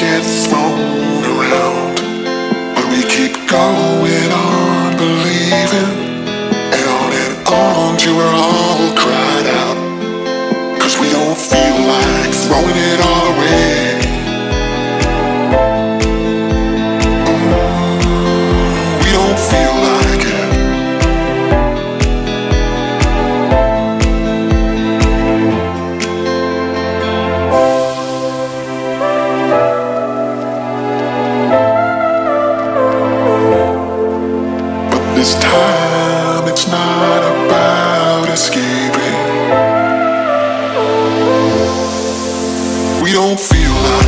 get thrown around, but we keep going on believing, and on and on till we're all cried out. Cause we don't feel like throwing it all away. We don't feel like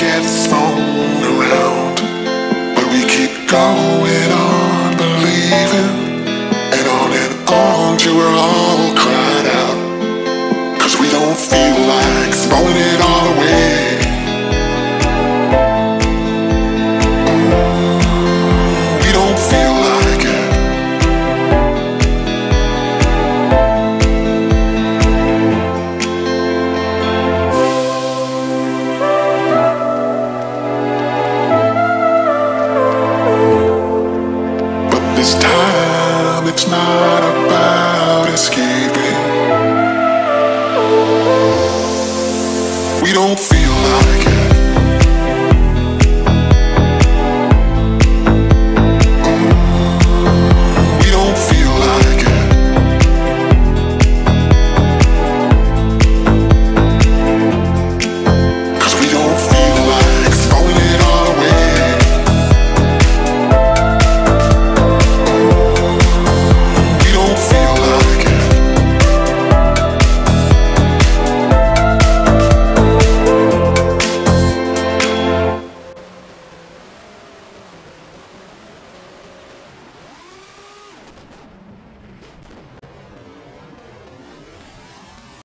thoughts get thrown around. But we keep going time it's not about escaping. We don't